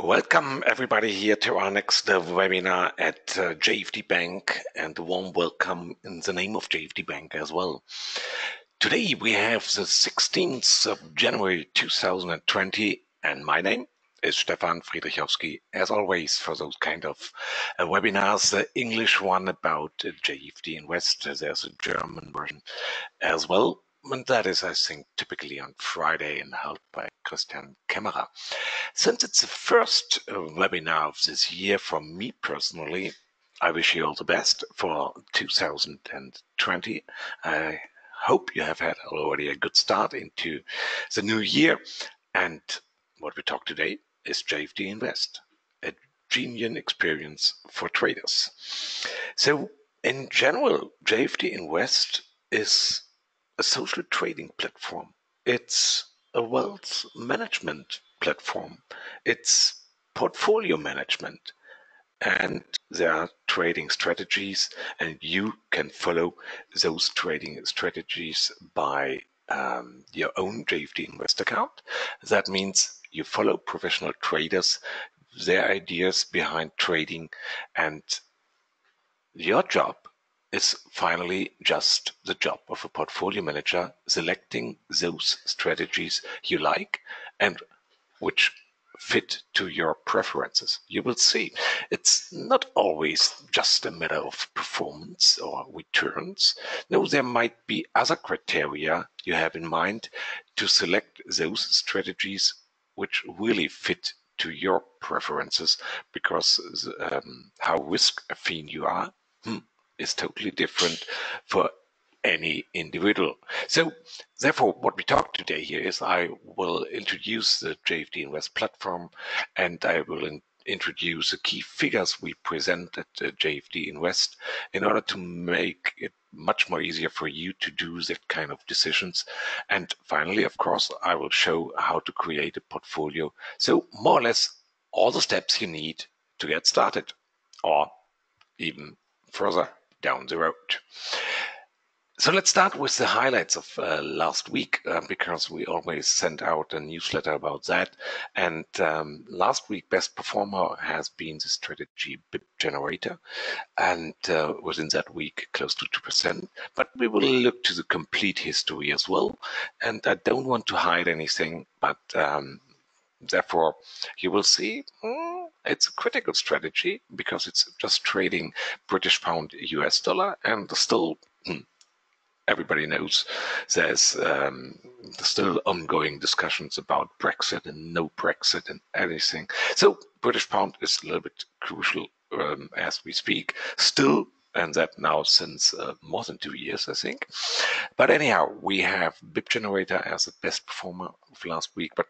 Welcome everybody here to our next uh, webinar at uh, JFD Bank and a warm welcome in the name of JFD Bank as well. Today we have the 16th of January 2020 and my name is Stefan Friedrichowski as always for those kind of uh, webinars. The English one about uh, JFD Invest, there's a German version as well and that is, I think, typically on Friday and held by Christian Kämmerer. Since it's the first uh, webinar of this year for me personally, I wish you all the best for 2020. I hope you have had already a good start into the new year. And what we talk today is JFD Invest, a genuine experience for traders. So in general, JFD Invest is a social trading platform. It's a wealth management platform. It's portfolio management. And there are trading strategies, and you can follow those trading strategies by um, your own JFD Invest account. That means you follow professional traders, their ideas behind trading, and your job is finally just the job of a portfolio manager selecting those strategies you like and which fit to your preferences. You will see it's not always just a matter of performance or returns. No, there might be other criteria you have in mind to select those strategies which really fit to your preferences because um, how risk affine you are. Hmm is totally different for any individual. So therefore, what we talk today here is I will introduce the JFD Invest platform and I will in introduce the key figures we present at uh, JFD Invest in order to make it much more easier for you to do that kind of decisions. And finally, of course, I will show how to create a portfolio. So more or less all the steps you need to get started or even further down the road. So let's start with the highlights of uh, last week uh, because we always send out a newsletter about that. And um, last week, best performer has been the strategy BIP generator, and uh, within that week, close to two percent. But we will look to the complete history as well. And I don't want to hide anything, but um, therefore, you will see. Mm, it's a critical strategy because it's just trading British pound US dollar and still hmm, everybody knows there's um, still ongoing discussions about Brexit and no Brexit and anything. So British pound is a little bit crucial um, as we speak. Still and that now since uh, more than two years, I think. But anyhow, we have BIP Generator as the best performer of last week, but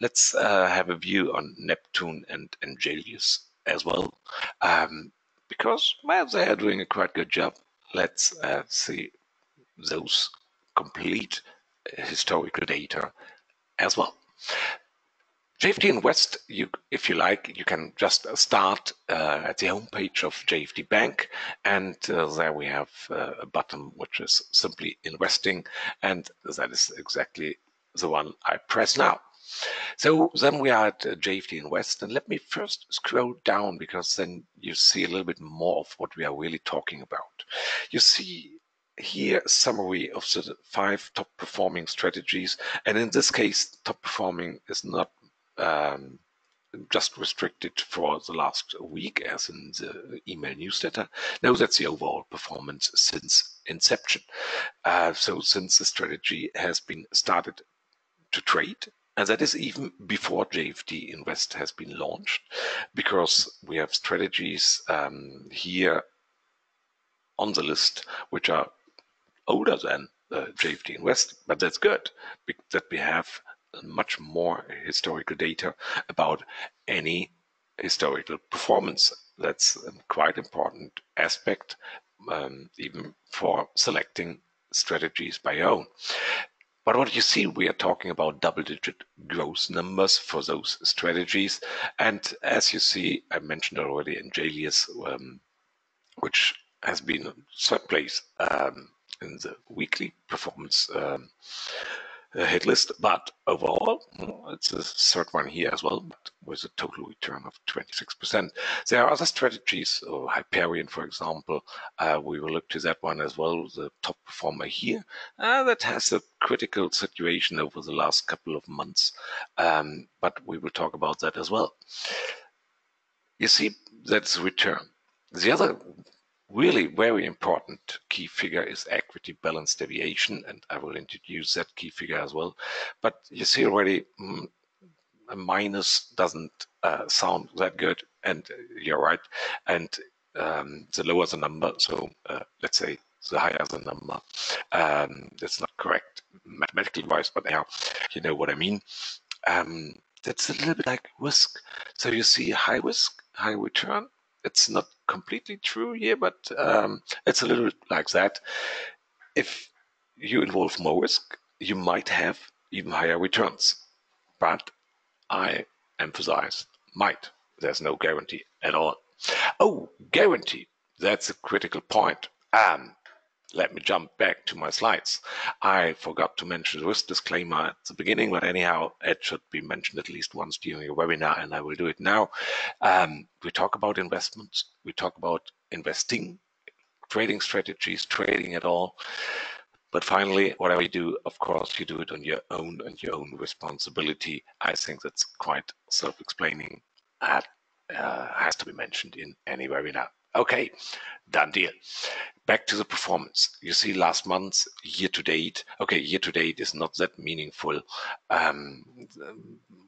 let's uh, have a view on Neptune and Angelius as well, um, because well, they are doing a quite good job. Let's uh, see those complete historical data as well. JFD Invest, you, if you like, you can just start uh, at the homepage of JFD Bank, and uh, there we have uh, a button which is simply investing, and that is exactly the one I press now. So then we are at uh, JFD Invest, and let me first scroll down because then you see a little bit more of what we are really talking about. You see here a summary of the five top performing strategies, and in this case, top performing is not um, just restricted for the last week, as in the email newsletter. No, that's the overall performance since inception. Uh, so since the strategy has been started to trade, and that is even before JFD Invest has been launched, because we have strategies um, here on the list which are older than uh, JFD Invest, but that's good that we have much more historical data about any historical performance. That's a quite important aspect, um, even for selecting strategies by your own. But what you see, we are talking about double-digit growth numbers for those strategies. And as you see, I mentioned already Engelius, um, which has been third place um, in the weekly performance um, uh, hit list, but overall, it's a third one here as well, but with a total return of 26%. There are other strategies, or Hyperion, for example, uh, we will look to that one as well, the top performer here, uh, that has a critical situation over the last couple of months, um, but we will talk about that as well. You see, that's return. The other really very important key figure is equity balance deviation, and I will introduce that key figure as well. But you see already, mm, a minus doesn't uh, sound that good, and you're right. And um, the lower the number, so uh, let's say the higher the number, um, that's not correct mathematically wise, but now you know what I mean. Um, that's a little bit like risk. So you see high risk, high return, it's not completely true here, but um, it's a little like that. If you involve more risk, you might have even higher returns. But I emphasize might. There's no guarantee at all. Oh, guarantee. That's a critical point. Um, let me jump back to my slides. I forgot to mention the risk disclaimer at the beginning, but anyhow, it should be mentioned at least once during a webinar, and I will do it now. Um, we talk about investments, we talk about investing, trading strategies, trading at all. But finally, whatever you do, of course, you do it on your own and your own responsibility. I think that's quite self-explaining. That uh, has to be mentioned in any webinar. Okay, done deal. Back to the performance. You see last month, year to date. Okay, year to date is not that meaningful um,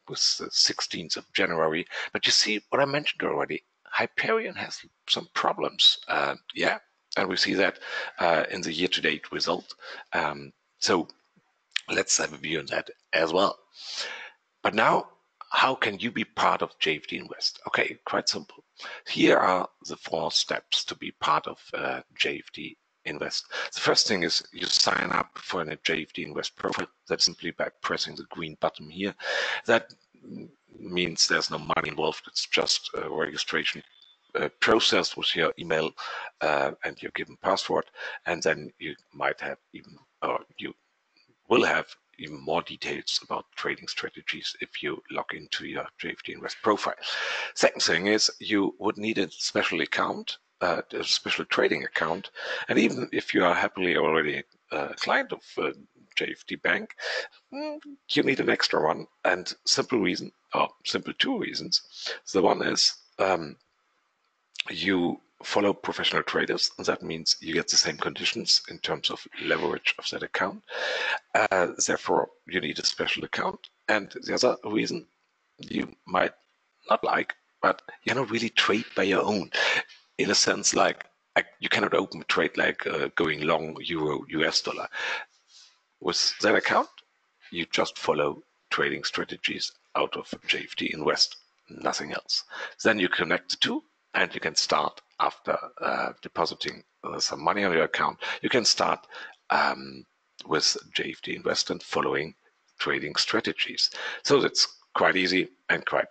with the 16th of January. But you see what I mentioned already. Hyperion has some problems. Uh, yeah, and we see that uh, in the year to date result. Um, so let's have a view on that as well. But now how can you be part of JFD Invest? Okay, quite simple. Here are the four steps to be part of uh, JFD Invest. The first thing is you sign up for a JFD Invest profile. That's simply by pressing the green button here. That means there's no money involved. It's just a registration uh, process with your email uh, and your given password. And then you might have even, or you will have even more details about trading strategies if you log into your JFD Invest profile. Second thing is you would need a special account, uh, a special trading account. And even if you are happily already a client of uh, JFD Bank, mm, you need an extra one. And simple reason, or simple two reasons. The one is um, you follow professional traders. And that means you get the same conditions in terms of leverage of that account. Uh, therefore, you need a special account. And the other reason you might not like, but you cannot really trade by your own. In a sense, like you cannot open a trade like uh, going long euro US dollar. With that account, you just follow trading strategies out of JFD Invest, nothing else. Then you connect the two and you can start after uh, depositing uh, some money on your account. You can start um, with JFD Invest and following trading strategies. So that's quite easy and quite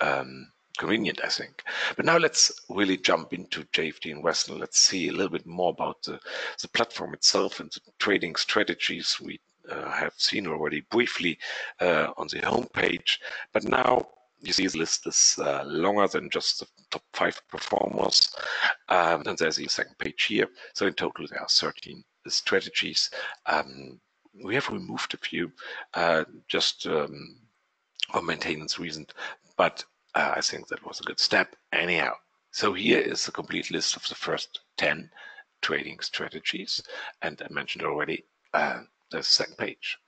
um, convenient, I think. But now let's really jump into JFD Invest and let's see a little bit more about the, the platform itself and the trading strategies we uh, have seen already briefly uh, on the homepage. But now you see the list is uh, longer than just the top five performers. Um, and there's the second page here. So in total, there are 13 strategies. Um, we have removed a few uh, just um, for maintenance reasons, but uh, I think that was a good step. Anyhow, so here is the complete list of the first 10 trading strategies. And I mentioned already uh, the second page.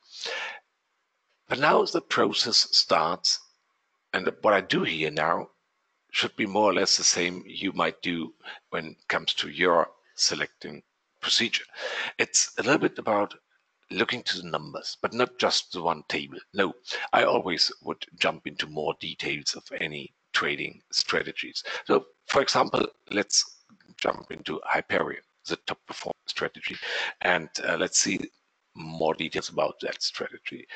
But now the process starts and what I do here now should be more or less the same you might do when it comes to your selecting procedure. It's a little bit about looking to the numbers, but not just the one table. No, I always would jump into more details of any trading strategies. So, for example, let's jump into Hyperion, the top performing strategy, and uh, let's see more details about that strategy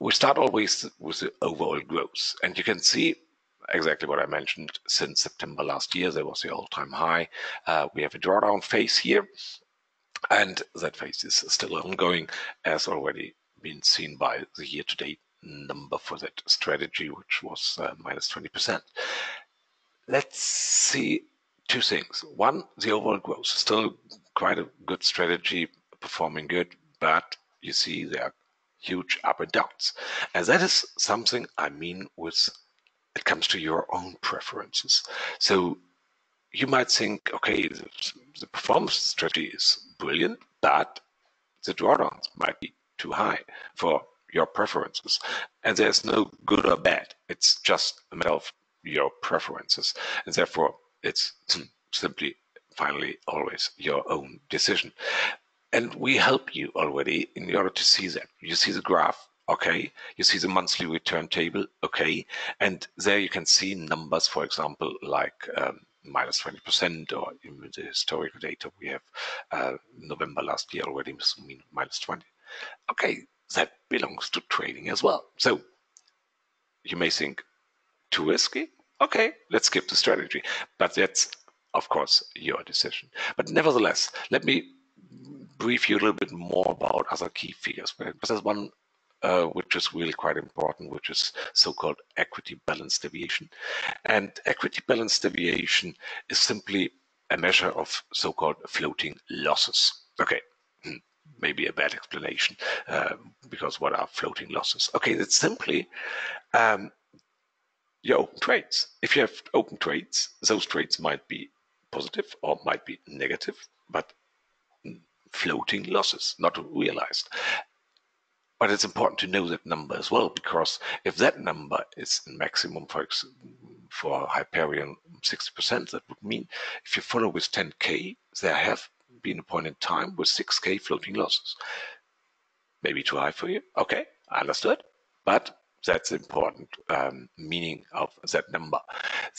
we start always with the overall growth. And you can see exactly what I mentioned since September last year. There was the all-time high. Uh, we have a drawdown phase here. And that phase is still ongoing, as already been seen by the year-to-date number for that strategy, which was uh, minus 20%. Let's see two things. One, the overall growth. Still quite a good strategy, performing good, but you see there are huge up and downs. And that is something I mean with it comes to your own preferences. So you might think, okay, the, the performance strategy is brilliant, but the drawdowns might be too high for your preferences. And there's no good or bad. It's just a matter of your preferences. And therefore, it's hmm, simply, finally, always your own decision. And we help you already in order to see that. You see the graph, okay. You see the monthly return table, okay. And there you can see numbers, for example, like um, minus 20%, or in the historical data we have uh, November last year already minus 20. Okay, that belongs to trading as well. So you may think, too risky? Okay, let's skip the strategy. But that's, of course, your decision. But nevertheless, let me brief you a little bit more about other key figures. But there's one uh, which is really quite important, which is so-called equity balance deviation. And equity balance deviation is simply a measure of so-called floating losses. Okay, hmm, maybe a bad explanation uh, because what are floating losses? Okay, it's simply um, your open trades. If you have open trades, those trades might be positive or might be negative, but floating losses, not realized. But it's important to know that number as well, because if that number is maximum for for Hyperion 60%, that would mean if you follow with 10k, there have been a point in time with 6k floating losses. Maybe too high for you? Okay, I understood. But that's important um, meaning of that number,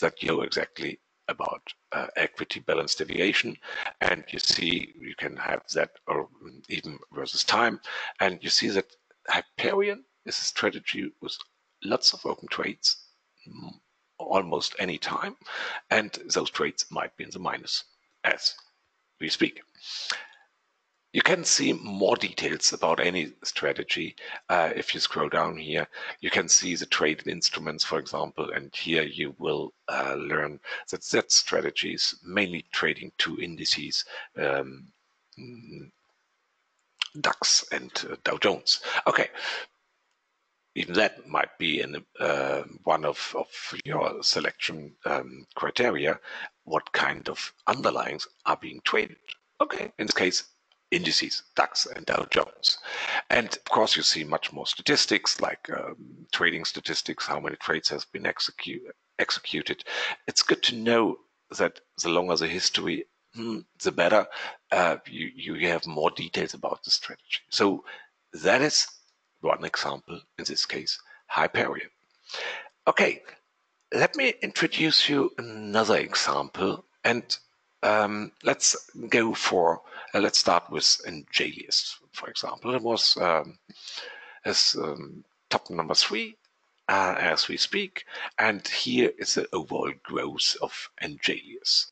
that you know exactly about uh, equity balance deviation. And you see you can have that or even versus time. And you see that Hyperion is a strategy with lots of open trades almost any time, and those trades might be in the minus as we speak. You can see more details about any strategy uh, if you scroll down here. You can see the traded instruments, for example, and here you will uh, learn that that strategy is mainly trading two indices, um, DAX and uh, Dow Jones. Okay, even that might be in uh, one of, of your selection um, criteria. What kind of underlyings are being traded? Okay, in this case, indices, DAX and Dow Jones. And of course, you see much more statistics like um, trading statistics, how many trades has been execu executed. It's good to know that the longer the history, Hmm, the better uh, you, you have more details about the strategy. So that is one example, in this case, Hyperion. Okay, let me introduce you another example and um, let's go for, uh, let's start with Engelius, for example. It was um, as um, top number three uh, as we speak, and here is the overall growth of Engelius.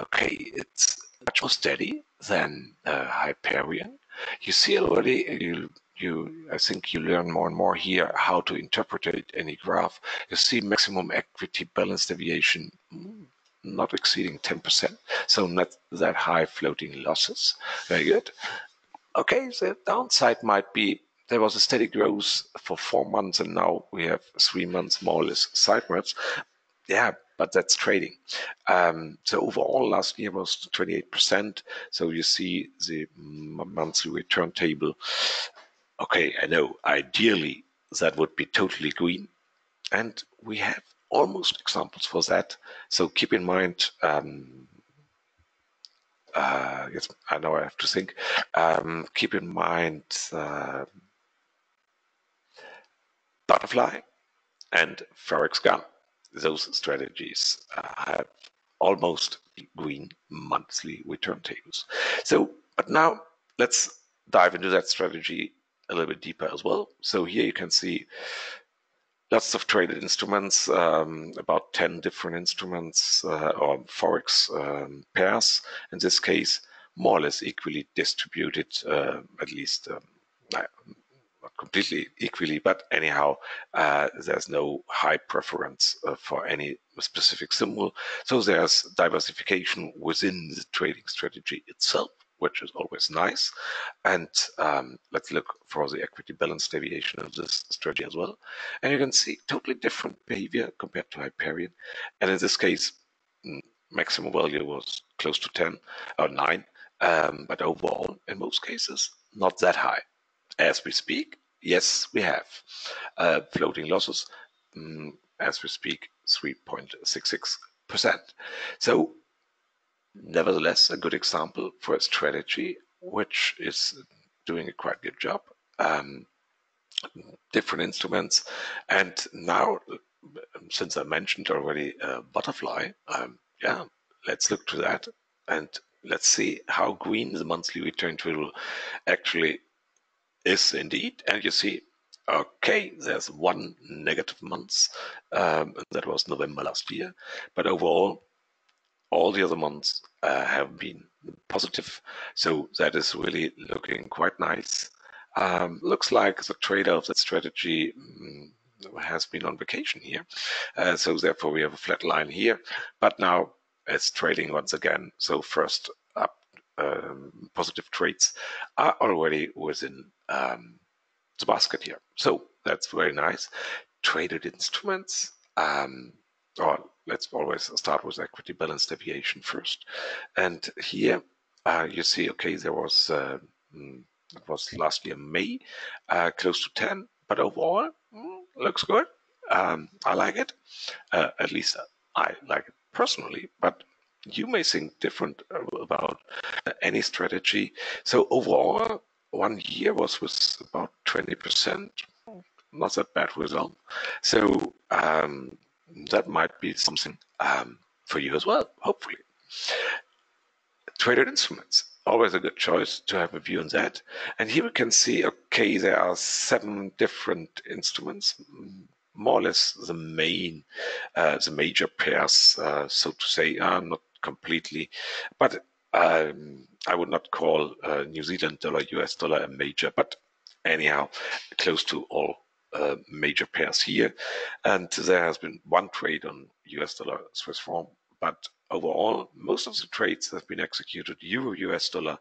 Okay, it's much more steady than uh, Hyperion. You see already, you, you, I think you learn more and more here how to interpret any graph. You see maximum equity balance deviation hmm, not exceeding 10%, so not that high floating losses. Very good. Okay, the downside might be there was a steady growth for four months and now we have three months more or less sideways. Yeah, but that's trading. Um, so overall, last year was 28%. So you see the monthly return table. Okay, I know. Ideally, that would be totally green, and we have almost examples for that. So keep in mind. Um, uh, yes, I know I have to think. Um, keep in mind uh, butterfly and forex gun those strategies have almost green monthly return tables. So, but now let's dive into that strategy a little bit deeper as well. So here you can see lots of traded instruments, um, about 10 different instruments uh, or Forex um, pairs, in this case, more or less equally distributed, uh, at least um, not completely equally, but anyhow, uh, there's no high preference uh, for any specific symbol. So there's diversification within the trading strategy itself, which is always nice. And um, let's look for the equity balance deviation of this strategy as well. And you can see totally different behavior compared to Hyperion. And in this case, mm, maximum value was close to 10 or 9. Um, but overall, in most cases, not that high. As we speak, yes, we have uh, floating losses. Um, as we speak, 3.66%. So, nevertheless, a good example for a strategy which is doing a quite good job. Um, different instruments, and now, since I mentioned already uh, butterfly, um, yeah, let's look to that and let's see how green the monthly return table actually is indeed. And you see, okay, there's one negative month. Um, that was November last year. But overall, all the other months uh, have been positive. So that is really looking quite nice. Um, looks like the trader of that strategy um, has been on vacation here. Uh, so therefore we have a flat line here. But now it's trading once again. So first up um, positive trades are already within um, the basket here. So that's very nice. Traded instruments, um, or let's always start with equity balance deviation first. And here uh, you see, okay, there was uh, mm, it was last year May, uh, close to 10, but overall mm, looks good. Um, I like it. Uh, at least I like it personally, but you may think different about any strategy. So overall, one year was with about 20%. Not that bad result. So um, that might be something um, for you as well, hopefully. Traded instruments, always a good choice to have a view on that. And here we can see, okay, there are seven different instruments, more or less the main, uh, the major pairs, uh, so to say, are not completely, but um, I would not call uh, New Zealand dollar, US dollar a major, but anyhow, close to all uh, major pairs here. And there has been one trade on US dollar, Swiss franc, but overall, most of the trades have been executed Euro US dollar,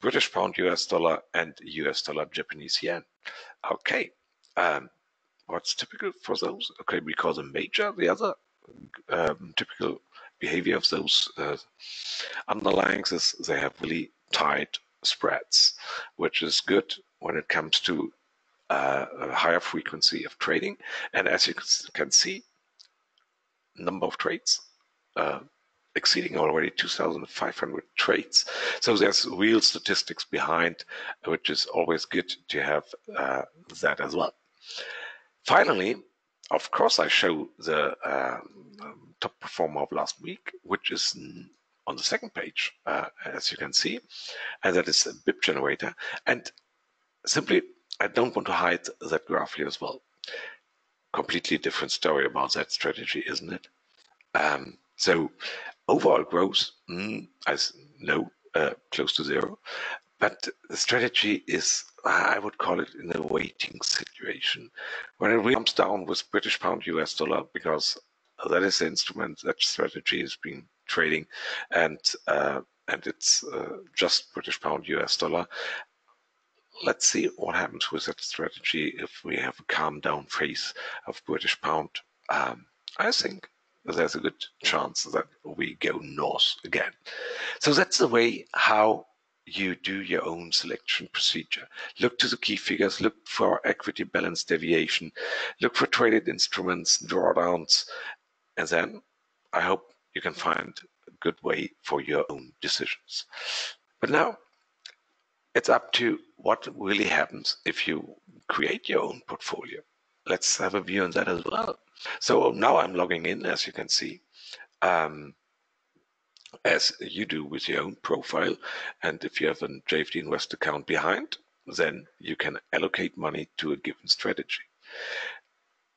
British pound US dollar, and US dollar Japanese yen. Okay. Um, what's typical for those? Okay, we call them major. The other um, typical behavior of those uh, underlyings is they have really tight spreads, which is good when it comes to uh, a higher frequency of trading. And as you can see, number of trades uh, exceeding already 2,500 trades. So there's real statistics behind, which is always good to have uh, that as well. Finally, of course, I show the uh, top performer of last week, which is on the second page, uh, as you can see, and that is a BIP generator. And simply, I don't want to hide that graph here as well. Completely different story about that strategy, isn't it? Um, so overall growth, mm, no, uh, close to zero. But the strategy is, I would call it in a waiting situation. When it comes down with British pound US dollar, because that is the instrument that strategy has been trading, and uh, and it's uh, just British pound US dollar. Let's see what happens with that strategy if we have a calm down phase of British pound. Um, I think there's a good chance that we go north again. So that's the way how you do your own selection procedure. Look to the key figures, look for equity balance deviation, look for traded instruments, drawdowns, and then I hope you can find a good way for your own decisions. But now it's up to what really happens if you create your own portfolio. Let's have a view on that as well. So now I'm logging in, as you can see. Um, as you do with your own profile. And if you have a JFD Invest account behind, then you can allocate money to a given strategy.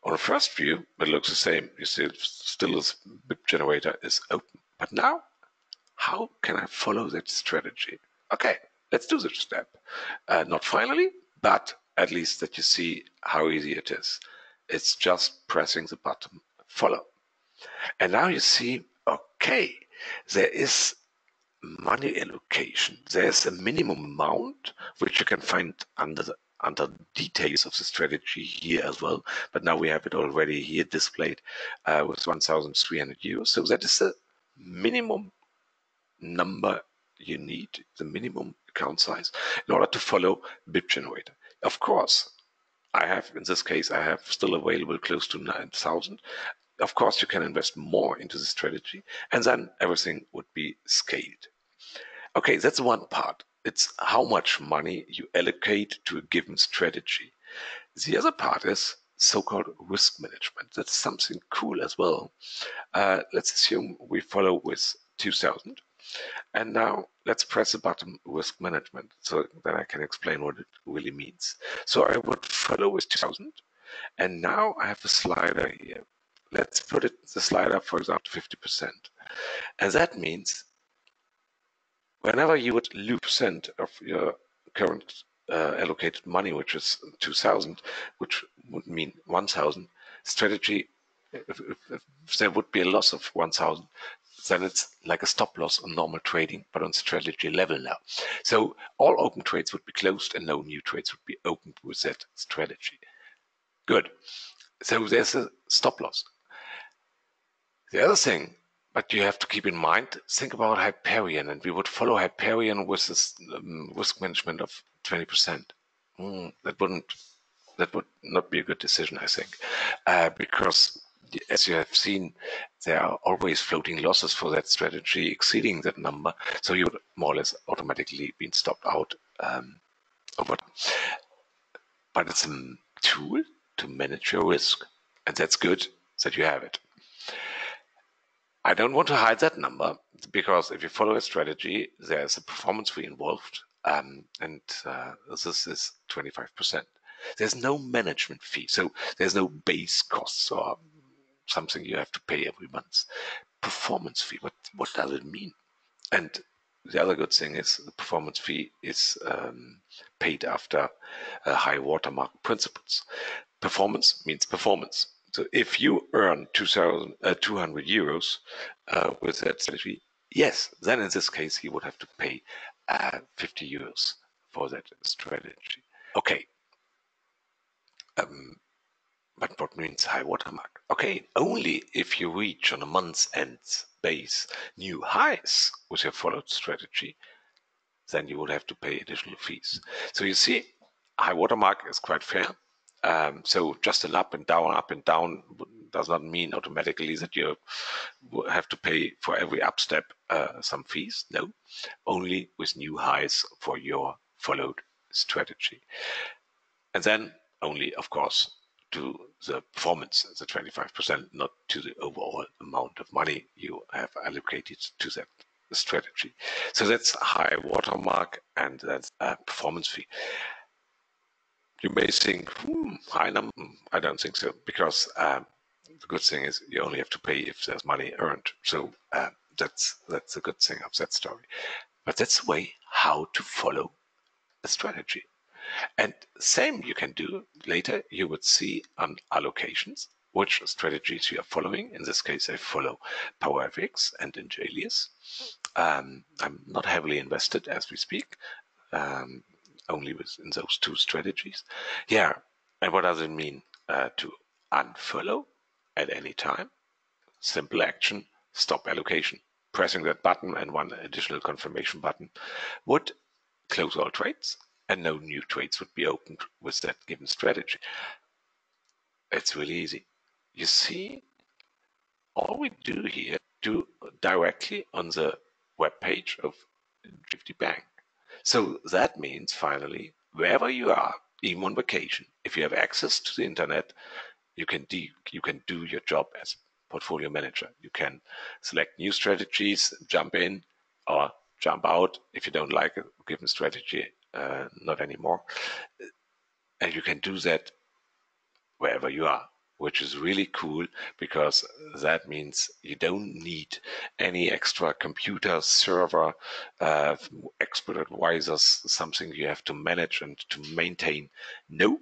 On a first view, it looks the same. You see, still this BIP generator is open. But now, how can I follow that strategy? Okay, let's do this step. Uh, not finally, but at least that you see how easy it is. It's just pressing the button follow. And now you see, okay, there is money allocation. There's a minimum amount which you can find under the under details of the strategy here as well. But now we have it already here displayed uh, with 1,300 euros. So that is the minimum number you need, the minimum account size, in order to follow BIP generator. Of course, I have, in this case, I have still available close to 9,000. Of course, you can invest more into the strategy, and then everything would be scaled. Okay, that's one part. It's how much money you allocate to a given strategy. The other part is so-called risk management. That's something cool as well. Uh, let's assume we follow with 2000. And now let's press the button risk management so that I can explain what it really means. So I would follow with 2000 and now I have a slider here. Let's put it the slider for example 50%. And that means whenever you would lose percent of your current uh, allocated money, which is 2000, which would mean 1000, strategy, if, if, if, there would be a loss of 1000, then it's like a stop loss on normal trading, but on strategy level now. So all open trades would be closed and no new trades would be opened with that strategy. Good. So there's a stop loss. The other thing but you have to keep in mind, think about Hyperion, and we would follow Hyperion with this um, risk management of 20%. Mm, that wouldn't, that would not be a good decision, I think, uh, because as you have seen, there are always floating losses for that strategy exceeding that number, so you would more or less automatically been stopped out um. But it's a tool to manage your risk, and that's good that you have it. I don't want to hide that number because if you follow a strategy, there's a performance fee involved, um, and uh, this is 25%. There's no management fee, so there's no base costs or something you have to pay every month. Performance fee, what, what does it mean? And the other good thing is the performance fee is um, paid after high watermark principles. Performance means performance. So if you earn 2,000, uh, 200 euros uh, with that strategy, yes, then in this case you would have to pay uh, 50 euros for that strategy. Okay. Um, but what means high watermark? Okay, only if you reach on a month's end base new highs with your followed strategy, then you would have to pay additional fees. So you see, high watermark is quite fair. Um, so just an up and down, up and down does not mean automatically that you have to pay for every up step uh, some fees. No, only with new highs for your followed strategy. And then only, of course, to the performance, the 25%, not to the overall amount of money you have allocated to that strategy. So that's a high watermark and that's a performance fee you may think, hmm, high number. I don't think so, because uh, the good thing is you only have to pay if there's money earned. So uh, that's that's a good thing of that story. But that's the way how to follow a strategy. And same you can do later. You would see on allocations which strategies you are following. In this case, I follow PowerFX and Ingelius. Um, I'm not heavily invested as we speak. Um, only within those two strategies. Yeah, and what does it mean uh, to unfollow at any time? Simple action, stop allocation. Pressing that button and one additional confirmation button would close all trades and no new trades would be opened with that given strategy. It's really easy. You see, all we do here, do directly on the web page of JFD Bank. So that means finally, wherever you are, even on vacation, if you have access to the internet, you can do, you can do your job as portfolio manager. You can select new strategies, jump in or jump out if you don't like a given strategy, uh, not anymore. And you can do that wherever you are. which is really cool because that means you don't need any extra computer server, uh, expert advisors, something you have to manage and to maintain. No,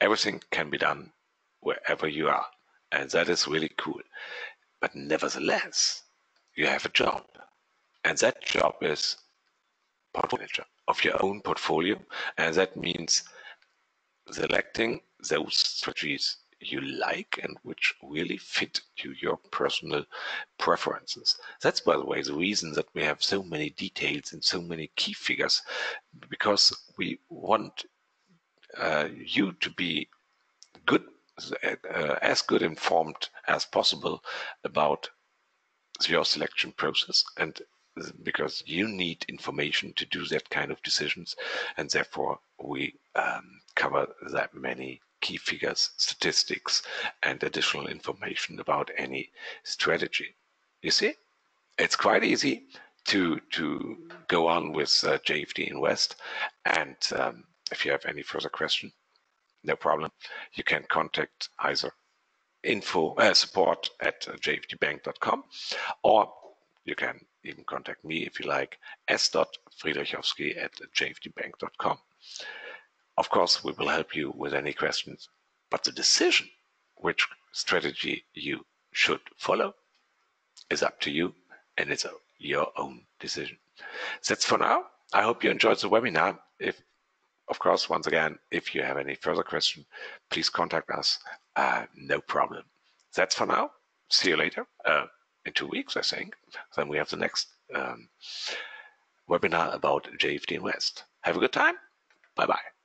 everything can be done wherever you are. And that is really cool. But nevertheless, you have a job. And that job is portfolio manager of your own portfolio. And that means selecting those strategies you like and which really fit to your personal preferences. That's, by the way, the reason that we have so many details and so many key figures, because we want uh, you to be good, uh, as good informed as possible about your selection process and because you need information to do that kind of decisions and therefore we um, cover that many key figures, statistics, and additional information about any strategy. You see, it's quite easy to to go on with uh, JFD Invest. And um, if you have any further question, no problem. You can contact either info uh, support at uh, jfdbank.com or you can even contact me if you like s.friedrichowski at jfdbank.com. Of course, we will help you with any questions, but the decision which strategy you should follow is up to you and it's your own decision. That's for now. I hope you enjoyed the webinar. If, of course, once again, if you have any further question, please contact us. Uh, no problem. That's for now. See you later. Uh, in two weeks, I think. Then we have the next um, webinar about JFD Invest. Have a good time. Bye bye.